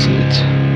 exit.